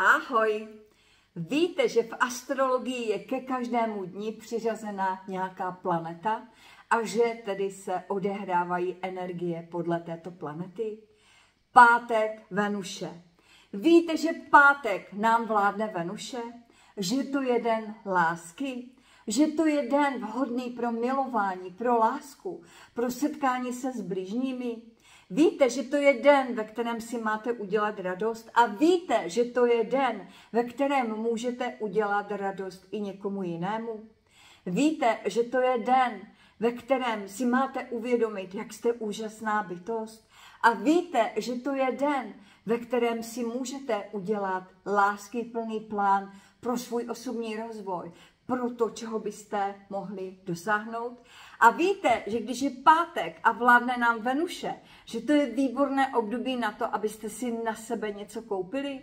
Ahoj! Víte, že v astrologii je ke každému dni přiřazena nějaká planeta a že tedy se odehrávají energie podle této planety? Pátek Venuše. Víte, že pátek nám vládne Venuše? Že to je den lásky? Že to je den vhodný pro milování, pro lásku, pro setkání se s blížními? Víte, že to je den, ve kterém si máte udělat radost a víte, že to je den, ve kterém můžete udělat radost i někomu jinému. Víte, že to je den, ve kterém si máte uvědomit, jak jste úžasná bytost. A víte, že to je den, ve kterém si můžete udělat lásky plný plán pro svůj osobní rozvoj, pro to, čeho byste mohli dosáhnout. A víte, že když je pátek a vládne nám Venuše, že to je výborné období na to, abyste si na sebe něco koupili,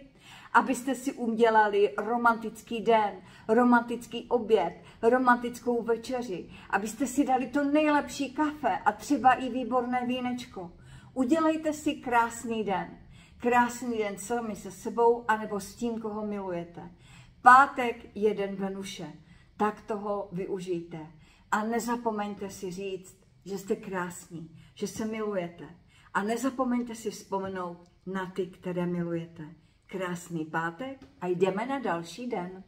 abyste si udělali romantický den, romantický oběd, romantickou večeři, abyste si dali to nejlepší kafe a třeba i výborné vínečko. Udělejte si krásný den. Krásný den sami se sebou anebo s tím, koho milujete. Pátek je den Venuše tak toho využijte. A nezapomeňte si říct, že jste krásní, že se milujete. A nezapomeňte si vzpomenout na ty, které milujete. Krásný pátek a jdeme na další den.